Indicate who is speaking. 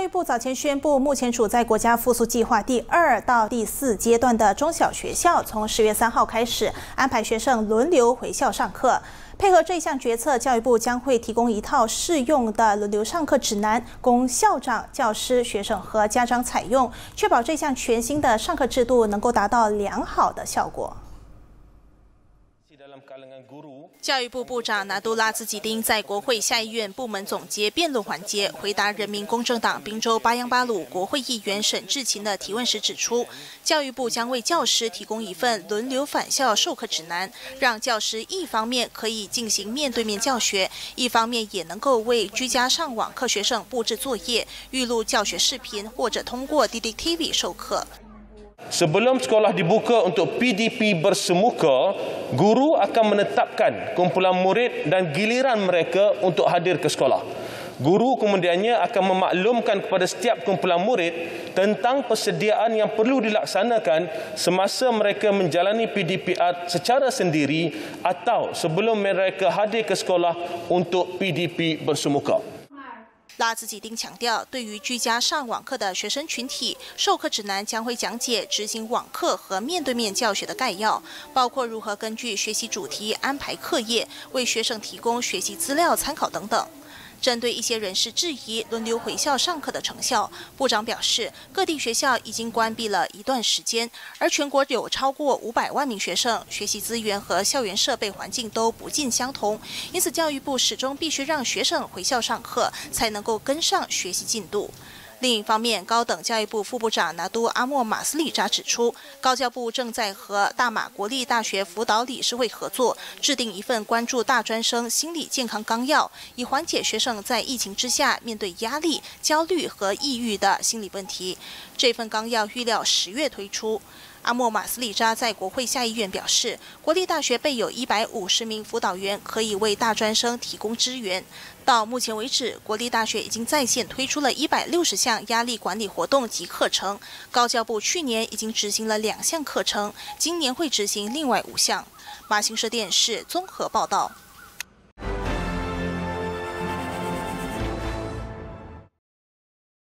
Speaker 1: 教育部早前宣布，目前处在国家复苏计划第二到第四阶段的中小学校，从十月三号开始安排学生轮流回校上课。配合这项决策，教育部将会提供一套适用的轮流上课指南，供校长、教师、学生和家长采用，确保这项全新的上课制度能够达到良好的效果。
Speaker 2: 教育部部长拿杜拉兹吉丁在国会下议院部门总结辩论环节回答人民公正党宾州巴央巴鲁国会议员沈志勤的提问时指出，教育部将为教师提供一份轮流返校授课指南，让教师一方面可以进行面对面教学，一方面也能够为居家上网课学生布置作业、预录教学视频或者通过 DDTV 授课。
Speaker 3: Sebelum sekolah dibuka untuk PDP bersemuka, guru akan menetapkan kumpulan murid dan giliran mereka untuk hadir ke sekolah. Guru kemudiannya akan memaklumkan kepada setiap kumpulan murid tentang persediaan yang perlu dilaksanakan semasa mereka menjalani PDPR secara sendiri atau sebelum mereka hadir ke sekolah untuk PDP bersemuka.
Speaker 2: 拉兹吉丁强调，对于居家上网课的学生群体，授课指南将会讲解执行网课和面对面教学的概要，包括如何根据学习主题安排课业，为学生提供学习资料参考等等。针对一些人士质疑轮流回校上课的成效，部长表示，各地学校已经关闭了一段时间，而全国有超过五百万名学生，学习资源和校园设备环境都不尽相同，因此教育部始终必须让学生回校上课，才能够跟上学习进度。另一方面，高等教育部副部长拿督阿莫马斯里扎指出，高教部正在和大马国立大学辅导理事会合作，制定一份关注大专生心理健康纲要，以缓解学生在疫情之下面对压力、焦虑和抑郁的心理问题。这份纲要预料十月推出。阿莫马斯里扎在国会下议院表示，国立大学备有一百五十名辅导员，可以为大专生提供支援。到目前为止，国立大学已经在线推出了一百六十项压力管理活动及课程。高教部去年已经执行了两项课程，今年会执行另外五项。马新社电视综合报道。